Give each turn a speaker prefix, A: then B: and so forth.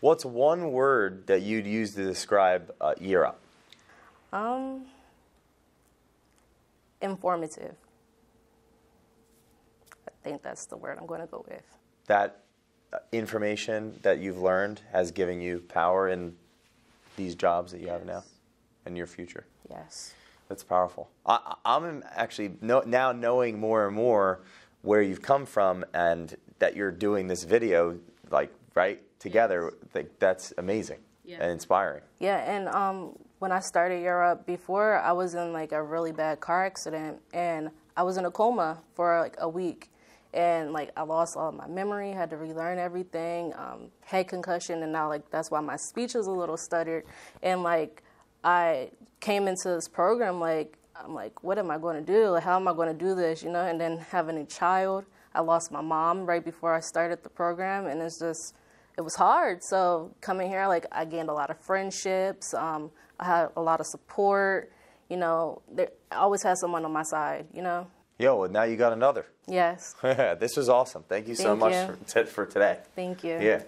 A: What's one word that you'd use to describe uh, Year Up?
B: Um, informative. I think that's the word I'm going to go with.
A: That uh, information that you've learned has given you power in these jobs that you have now and your future.
B: Yes.
A: That's powerful. I, I- I'm actually no, now knowing more and more where you've come from and that you're doing this video, like right together. Like, that's amazing
C: Yeah.
A: and inspiring.
B: Yeah, and um, when I started Year Up before, I was in like a really bad car accident, and I was in a coma for like a week, and like I lost all of my memory, had to relearn everything, um, head concussion, and now like that's why my speech is a little stuttered, and like I came into this program like I'm like, what am I going to do? Like, how am I going to do this? You know, and then having a child, I lost my mom right before I started the program, and it's just it was hard. So coming here, like I gained a lot of friendships. Um, I had a lot of support. You know, there, I always had someone on my side. You know.
A: Yo, well, now you got another.
B: Yes.
A: this was awesome. Thank you so much
B: you.
A: For, t- for today.
B: Thank you.
A: Yeah.